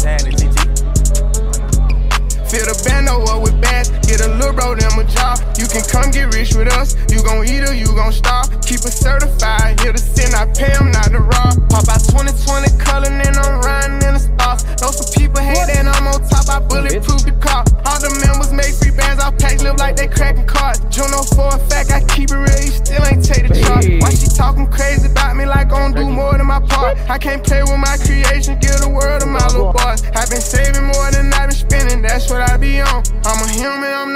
Fill the bando up with bags, get a little bro them a job. You can come get rich with us, you gon' eat or you gon' starve. Keep it certified, here to sin, I pay them not to rob. Pop out 2020 color, and I'm riding in the stars. Know some people hate that I'm on top, I bulletproof the car. All the members make free bands, I'll pack live like they cracking cards. Juno oh for a fact, I keep it real, you still ain't take the charge. Why she talking crazy about me like I'm do more than my part? I can't play with my creation,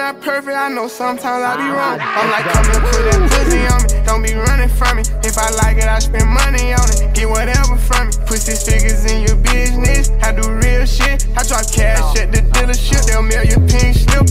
not perfect, I know sometimes I be ah. wrong. I'm like, come and put that pussy on me, don't be running from me. If I like it, I spend money on it, get whatever from me. Put six figures in your business, I do real shit. I drop cash at the dealership, they'll mail you pink slip.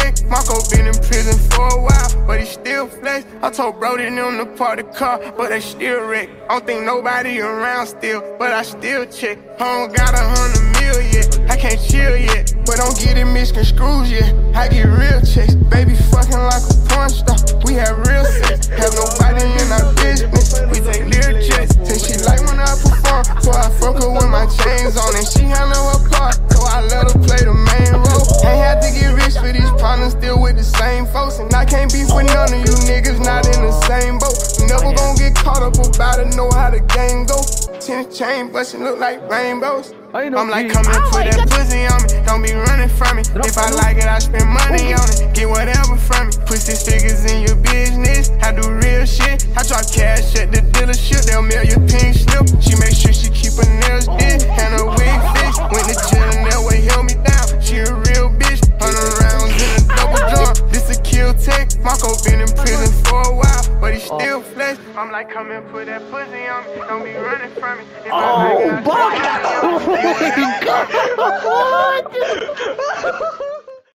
A. Marco been in prison for a while, but he still flex. I told Brody them to park the car, but they still wreck. I don't think nobody around still, but I still check. I don't got a hundred million yet, I can't chill yet. But don't get it misconstrued yet. I get real checks, baby fucking like a porn star. We have real sex, have nobody in our business. We take little checks, till she like when I perform. So I fuck her with my chains on, and she handle her part. So I let her play the main role. Ain't had to how go. Ten chain bustin' look like rainbows. I'm like, come and put that pussy on me. Don't be running from me. If I like it, I spend money on it. Get whatever from me. Put six figures in your business. I do real shit. I drop cash at the dealership. They'll mail you pink Marco been in prison for a while, but he oh. still flex. I'm like, come and put that pussy on me. Don't be running from me. If I oh, like it, I